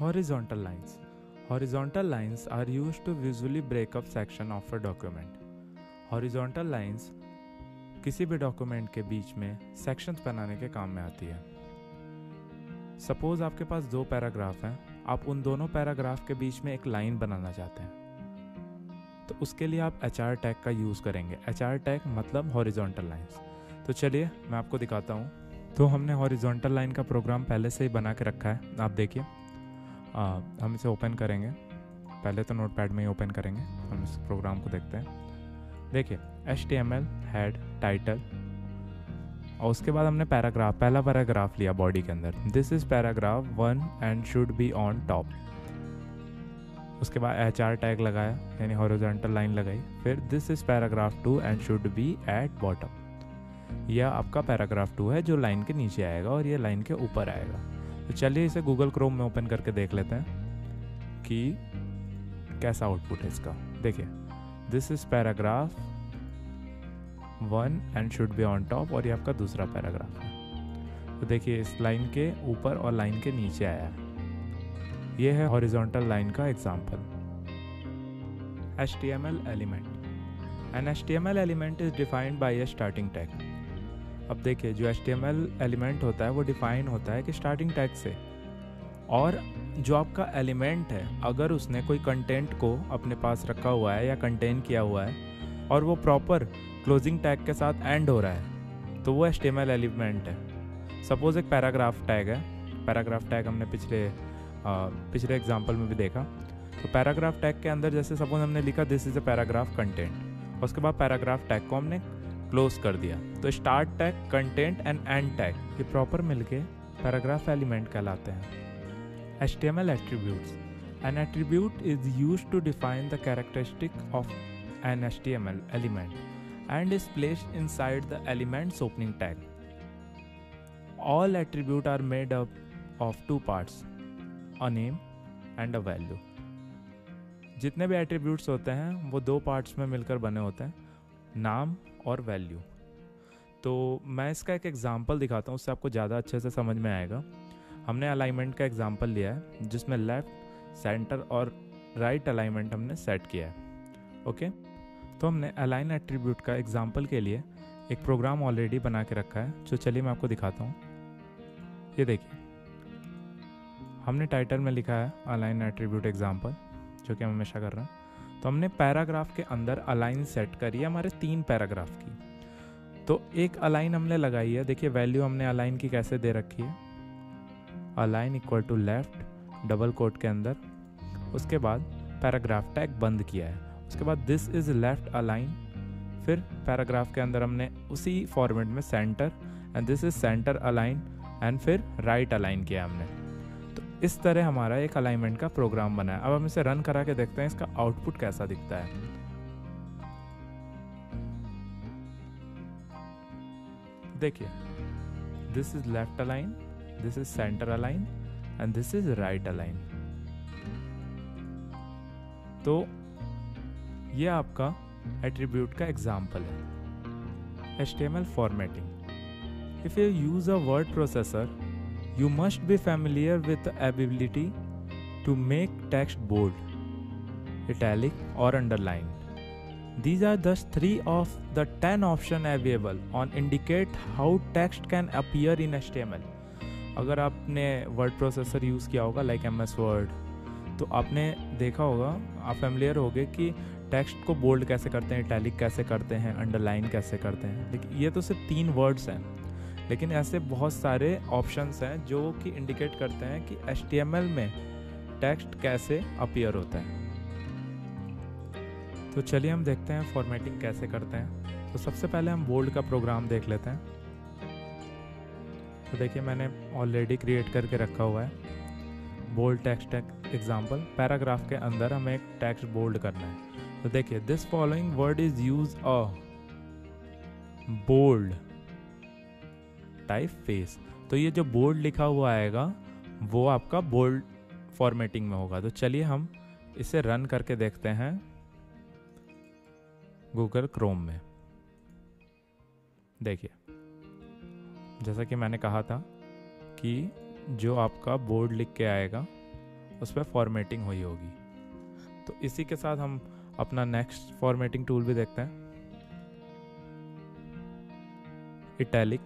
Horizontal lines. Horizontal lines are used to visually break up section of a document. Horizontal lines किसी भी document के बीच में sections बनाने के काम में आती है। सपोज़ आपके पास दो पैराग्राफ हैं, आप उन दोनों पैराग्राफ के बीच में एक लाइन बनाना चाहते हैं। तो उसके लिए आप एच आर टैग का यूज़ करेंगे। एच आर टैग मतलब हॉरिजॉन्टल लाइंस तो चलिए, मैं आपको दिखाता हूँ। तो हमने हॉरिजॉन्टल लाइन का प्रोग्राम पहले से ही बना के रखा है। आप देखिए। हम इसे ओपन करेंगे। पहले तो नोट पैड में ही ओपन करेंगे। हम इस प्रोग्राम को देखते हैं। देखिए H T M L head title और उसके बाद हमने पैराग्राफ पहला पैराग्राफ लिया बॉडी के अंदर। This is paragraph one and should be on top उसके बाद एच आर टैग लगाया, यानी हॉरिजॉन्टल लाइन लगाई। फिर this is paragraph two and should be at bottom यह आपका पैराग्राफ टू है, जो लाइन के नीचे आएगा और ये लाइन के ऊपर आएगा। तो चलिए इसे गूगल क्रोम में ओपन करके देख लेते हैं कि कैसा आउटपुट है इसका। देखिए this is paragraph one and should be on top और ये आपका दूसरा पैराग्राफ है। तो देखिए, इस लाइन के ऊपर और लाइन के नीचे आया है। ये है हॉरिजॉन्टल लाइन का example H T M L element an H T M L element is defined by a starting tag अब देखिए जो एच एलिमेंट होता है वो डिफाइन होता है कि स्टार्टिंग टैग से। और जो आपका एलिमेंट है अगर उसने कोई कंटेंट को अपने पास रखा हुआ है या कंटेन किया हुआ है और वो प्रॉपर क्लोजिंग टैग के साथ एंड हो रहा है तो वो एच एलिमेंट है। सपोज़ एक पैराग्राफ टैग है। पैराग्राफ टैग हमने पिछले आ, पिछले एग्ज़ाम्पल में भी देखा। तो पैराग्राफ टैग के अंदर जैसे सपोज़ हमने लिखा this is a paragraph content उसके बाद पैराग्राफ टैग को हमने क्लोज कर दिया। तो start tag content and end tag ये प्रॉपर मिलके पैराग्राफ एलिमेंट कहलाते हैं। H T M L attributes an attribute is used to define the characteristic of an H T M L element and is placed inside the element's opening tag all attribute are made up of two parts a name and a value जितने भी attributes होते हैं, वो दो parts में मिलकर बने होते हैं। नाम और वैल्यू तो मैं इसका एक एग्ज़ाम्पल दिखाता हूँ, उससे आपको ज़्यादा अच्छे से समझ में आएगा। हमने अलाइनमेंट का एग्ज़ाम्पल लिया है, जिसमें लेफ़्ट सेंटर और राइट अलाइनमेंट हमने सेट किया है। ओके तो हमने अलाइन एट्रीब्यूट का एग्ज़ाम्पल के लिए एक प्रोग्राम ऑलरेडी बना के रखा है, जो चलिए मैं आपको दिखाता हूँ। ये देखिए। हमने टाइटल में लिखा है अलाइन एट्रीब्यूट एग्ज़ाम्पल जो कि हम हमेशा कर रहे हैं। तो हमने पैराग्राफ के अंदर अलाइन सेट करी है हमारे तीन पैराग्राफ की। तो एक अलाइन हमने लगाई है, देखिए वैल्यू हमने अलाइन की कैसे दे रखी है। Align equal to left, double quote के अंदर। उसके बाद पैराग्राफ टैग बंद किया है। उसके बाद दिस इज़ लेफ़्ट अलाइन फिर पैराग्राफ के अंदर हमने उसी फॉर्मेट में centre and this is centre align and फिर राइट right अलाइन किया हमने। इस तरह हमारा एक अलाइनमेंट का प्रोग्राम बना है। अब हम इसे रन करा के देखते हैं इसका आउटपुट कैसा दिखता है। देखिए this is left align this is centre align and this is right align तो ये आपका एट्रीब्यूट का एग्ज़ाम्पल है। M L formatting if you use a word processor You must be familiar with the ability to make text bold, italic, or underlined. These are just three of the 10 options available on indicate how text can appear in HTML. अगर आपने word processor use किया होगा like M S word तो आपने देखा होगा आप familiar होगे कि टेक्स्ट को बोल्ड कैसे करते हैं इटैलिक कैसे करते हैं अंडरलाइन कैसे करते हैं लेकिन ये तो सिर्फ़ तीन वर्ड्स हैं लेकिन ऐसे बहुत सारे ऑप्शंस हैं जो कि इंडिकेट करते हैं कि HTML में टेक्स्ट कैसे अपियर होता है। तो चलिए हम देखते हैं फॉर्मेटिंग कैसे करते हैं। तो सबसे पहले हम बोल्ड का प्रोग्राम देख लेते हैं। तो देखिए मैंने ऑलरेडी क्रिएट करके रखा हुआ है। बोल्ड टेक्स्ट एग्ज़ाम्पल पैराग्राफ के अंदर हमें एक टेक्स्ट बोल्ड करना है। तो देखिए this following word is use a bold typeface तो ये जो बोल्ड लिखा हुआ आएगा, वो आपका बोल्ड फॉर्मेटिंग में होगा। तो चलिए हम इसे रन करके देखते हैं गूगल क्रोम में। देखिए, जैसा कि मैंने कहा था कि जो आपका बोर्ड लिख के आएगा, उस पर फॉर्मेटिंग हुई होगी। तो इसी के साथ हम अपना नेक्स्ट फॉर्मेटिंग टूल भी देखते हैं। इटैलिक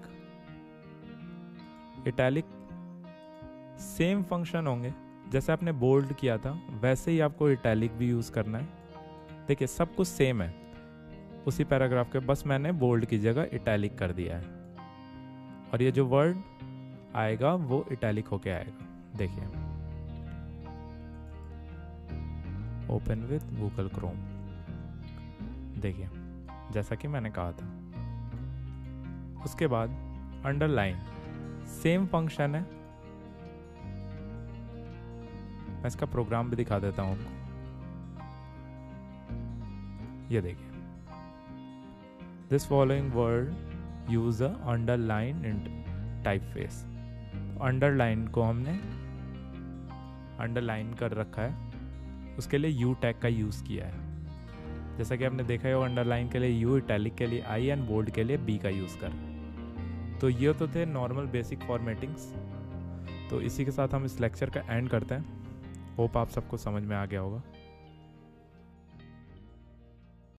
इटैलिक सेम फ़ंक्शन होंगे। जैसे आपने बोल्ड किया था, वैसे ही आपको इटैलिक भी यूज़ करना है। देखिए, सब कुछ सेम है। उसी पैराग्राफ के, बस मैंने बोल्ड की जगह इटैलिक कर दिया है। और ये जो वर्ड आएगा, वो इटैलिक होके आएगा। देखिए। ओपन विथ गूगल क्रोम देखिए, जैसा कि मैंने कहा था। उसके बाद अंडरलाइन सेम फ़ंक्शन है। मैं इसका प्रोग्राम भी दिखा देता हूँ आपको ये देखिए। This following word use underline in typeface underline को हमने अंडरलाइन कर रखा है। उसके लिए यू टैग का यूज़ किया है। जैसा कि आपने देखा है, वो अंडरलाइन के लिए यू इटैलिक के लिए आई एंड बोल्ड के लिए बी का यूज़ कर तो ये तो थे नॉर्मल बेसिक फॉर्मेटिंग्स तो इसी के साथ हम इस लेक्चर का एंड करते हैं. होप आप सबको समझ में आ गया होगा.